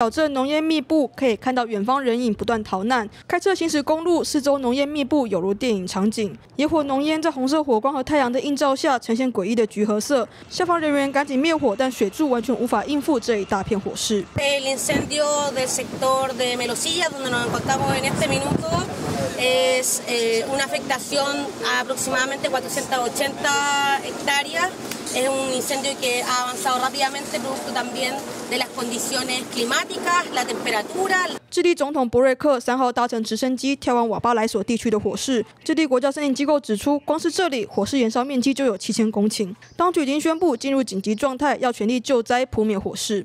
小镇浓烟密布，可以看到远方人影不断逃难。开车行驶公路，四周浓烟密布，有如电影场景。野火浓烟在红色火光和太阳的映照下，呈现诡异的橘褐色。消防人员赶紧灭火，但水柱完全无法应付这一大片火势。Es una afectación a aproximadamente 480 hectáreas. Es un incendio que ha avanzado rápidamente producto también de las condiciones climáticas, la temperatura. 智利总统博瑞克三号搭乘直升机跳往瓦巴莱索地区的火势。智利国家森林机构指出，光是这里火势燃烧面积就有七千公顷。当局已经宣布进入紧急状态，要全力救灾、扑灭火势。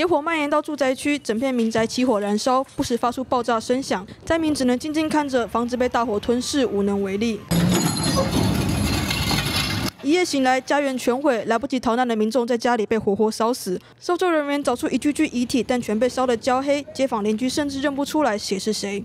野火蔓延到住宅区，整片民宅起火燃烧，不时发出爆炸声响，灾民只能静静看着房子被大火吞噬，无能为力。一夜醒来，家园全毁，来不及逃难的民众在家里被活活烧死。搜救人员找出一具具遗体，但全被烧得焦黑，街坊邻居甚至认不出来谁是谁。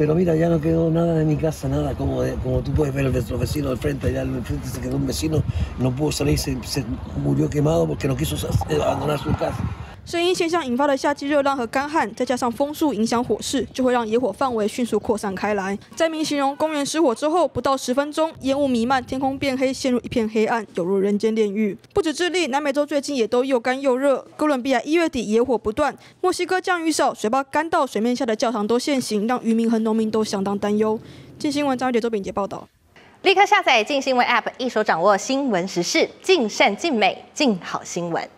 De. Pero mira, ya no quedó nada de mi casa, nada. Como, como tú puedes ver, el vecino del frente, allá al frente se quedó un vecino, no pudo salir, se, se murió quemado porque no quiso abandonar su casa. 声音现象引发的夏季热浪和干旱，再加上风速影响火势，就会让野火范围迅速扩散开来。灾民形容公园失火之后不到十分钟，烟雾弥漫，天空变黑，陷入一片黑暗，犹如人间炼狱。不止智利，南美洲最近也都又干又热。哥伦比亚一月底野火不断，墨西哥降雨少，水坝干到水面下的教堂都现形，让渔民和农民都相当担忧。近新闻张杰周炳杰报道。立刻下载近新闻 App，一手掌握新闻时事，尽善尽美，尽好新闻。